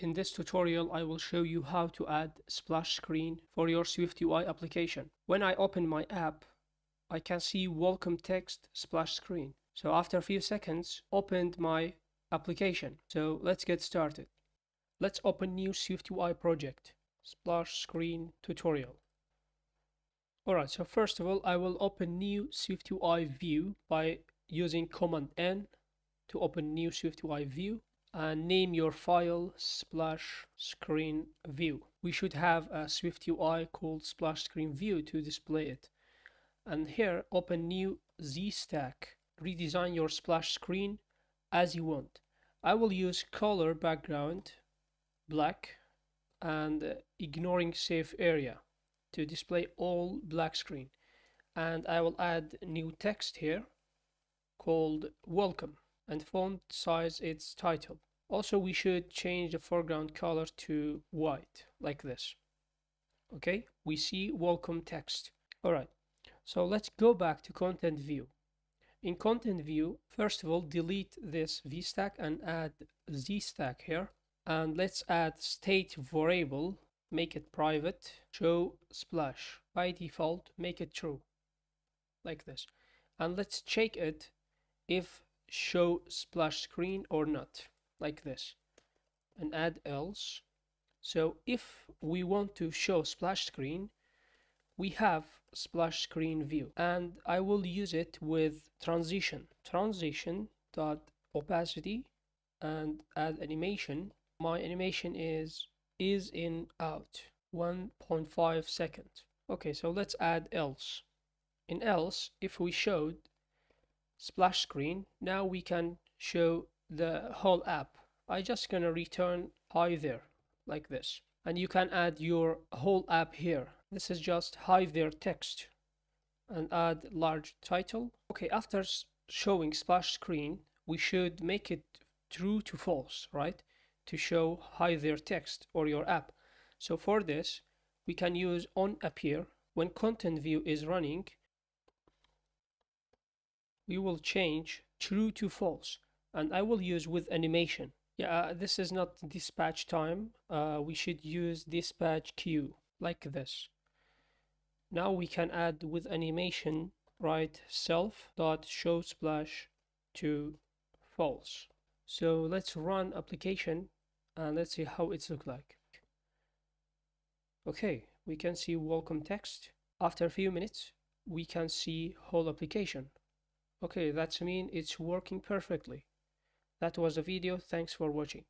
In this tutorial I will show you how to add splash screen for your SwiftUI application. When I open my app, I can see welcome text splash screen. So after a few seconds, opened my application. So let's get started. Let's open new SwiftUI project, splash screen tutorial. Alright, so first of all, I will open new SwiftUI view by using Command N to open new SwiftUI view and name your file splash screen view. We should have a SwiftUI called splash screen view to display it. And here open new ZStack. Redesign your splash screen as you want. I will use color background black and ignoring safe area to display all black screen and I will add new text here called welcome and font size its title. Also, we should change the foreground color to white, like this. Okay, we see welcome text. Alright, so let's go back to content view. In content view, first of all, delete this vstack and add zstack here. And let's add state variable, make it private, show splash. By default, make it true, like this. And let's check it if show splash screen or not like this. And add else. So if we want to show splash screen we have splash screen view. And I will use it with transition. Transition dot opacity and add animation. My animation is ease in out. 1.5 seconds okay so let's add else. In else if we showed splash screen now we can show the whole app I just gonna return hi there like this. And you can add your whole app here. This is just hi there text and add large title. Okay after showing splash screen we should make it true to false right? To show hi there text or your app. So for this we can use on appear when content view is running we will change true to false and I will use with animation. Yeah, uh, this is not dispatch time. Uh, we should use dispatch queue like this. Now we can add with animation write self dot show splash to false. So let's run application and let's see how it's look like. Okay, we can see welcome text. After a few minutes, we can see whole application. Okay, that's mean it's working perfectly. That was the video. Thanks for watching.